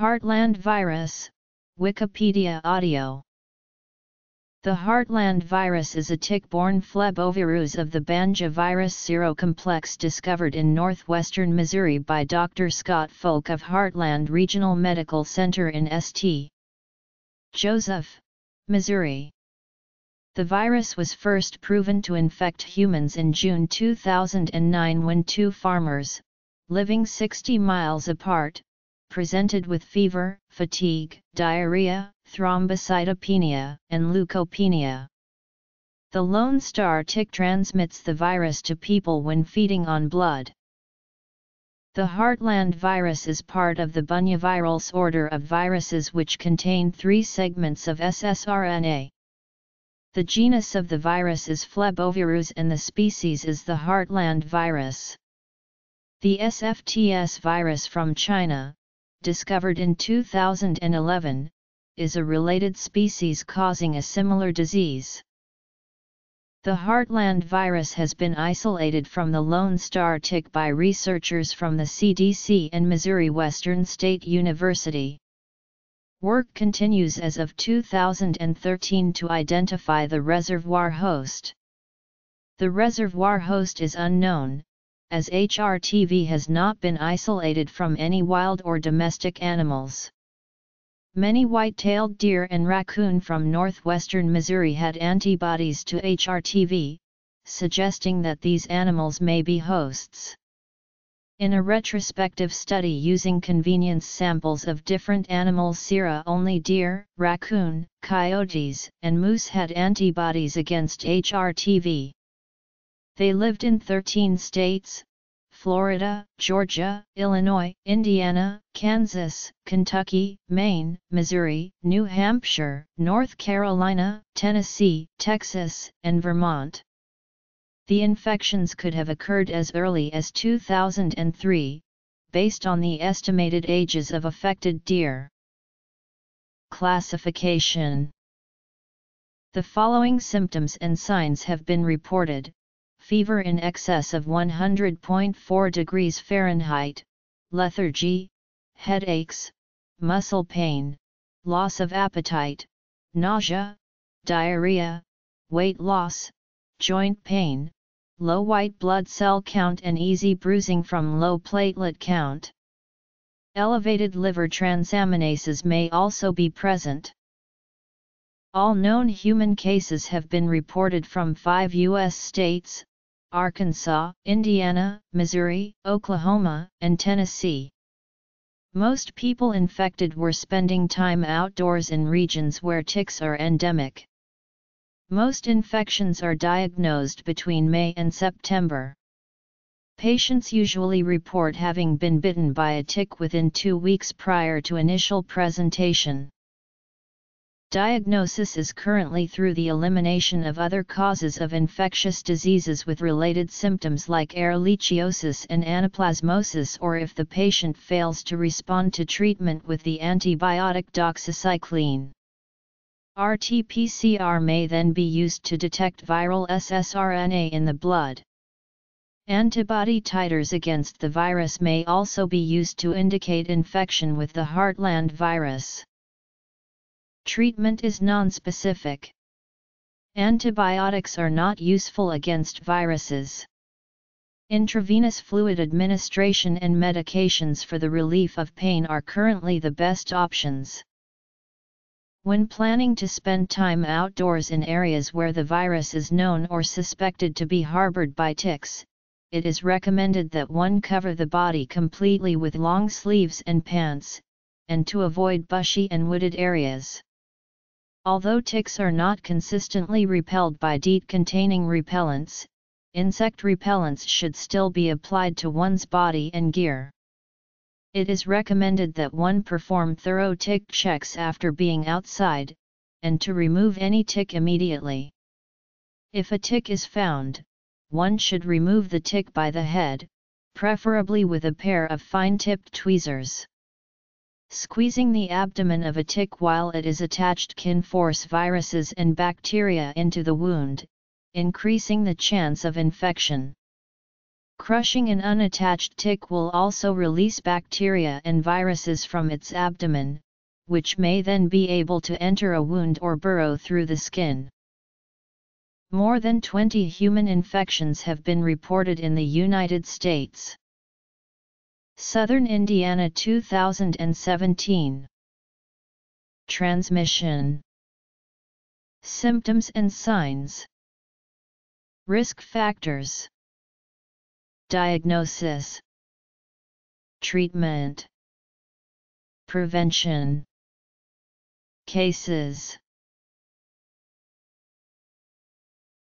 Heartland virus, Wikipedia audio The Heartland virus is a tick-borne phlebovirus of the Bhanja virus serocomplex discovered in northwestern Missouri by Dr. Scott Folk of Heartland Regional Medical Center in St. Joseph, Missouri. The virus was first proven to infect humans in June 2009 when two farmers, living 60 miles apart, presented with fever, fatigue, diarrhea, thrombocytopenia, and leukopenia. The Lone Star tick transmits the virus to people when feeding on blood. The Heartland virus is part of the Bunyavirales order of viruses which contain three segments of ssRNA. The genus of the virus is Phlebovirus and the species is the Heartland virus. The SFTS virus from China, discovered in 2011, is a related species causing a similar disease. The Heartland virus has been isolated from the Lone Star tick by researchers from the CDC and Missouri Western State University. Work continues as of 2013 to identify the reservoir host. The reservoir host is unknown, as HRTV has not been isolated from any wild or domestic animals. Many white-tailed deer and raccoon from northwestern Missouri had antibodies to HRTV, suggesting that these animals may be hosts. In a retrospective study using convenience samples of different animals sera only deer, raccoon, coyotes, and moose had antibodies against HRTV. They lived in 13 states, Florida, Georgia, Illinois, Indiana, Kansas, Kentucky, Maine, Missouri, New Hampshire, North Carolina, Tennessee, Texas, and Vermont. The infections could have occurred as early as 2003, based on the estimated ages of affected deer. Classification The following symptoms and signs have been reported, fever in excess of 100.4 degrees Fahrenheit, lethargy, headaches, muscle pain, loss of appetite, nausea, diarrhea, weight loss, joint pain, low white blood cell count and easy bruising from low platelet count. Elevated liver transaminases may also be present. All known human cases have been reported from five U.S. states, Arkansas, Indiana, Missouri, Oklahoma, and Tennessee. Most people infected were spending time outdoors in regions where ticks are endemic. Most infections are diagnosed between May and September. Patients usually report having been bitten by a tick within two weeks prior to initial presentation. Diagnosis is currently through the elimination of other causes of infectious diseases with related symptoms like ehrlichiosis and anaplasmosis or if the patient fails to respond to treatment with the antibiotic doxycycline. RT-PCR may then be used to detect viral ssRNA in the blood. Antibody titers against the virus may also be used to indicate infection with the Heartland virus. Treatment is nonspecific. Antibiotics are not useful against viruses. Intravenous fluid administration and medications for the relief of pain are currently the best options. When planning to spend time outdoors in areas where the virus is known or suspected to be harbored by ticks, it is recommended that one cover the body completely with long sleeves and pants, and to avoid bushy and wooded areas. Although ticks are not consistently repelled by DEET-containing repellents, insect repellents should still be applied to one's body and gear. It is recommended that one perform thorough tick checks after being outside, and to remove any tick immediately. If a tick is found, one should remove the tick by the head, preferably with a pair of fine-tipped tweezers. Squeezing the abdomen of a tick while it is attached can force viruses and bacteria into the wound, increasing the chance of infection. Crushing an unattached tick will also release bacteria and viruses from its abdomen, which may then be able to enter a wound or burrow through the skin. More than 20 human infections have been reported in the United States. Southern Indiana 2017 Transmission. Symptoms and signs. Risk factors. Diagnosis. Treatment. Prevention. Cases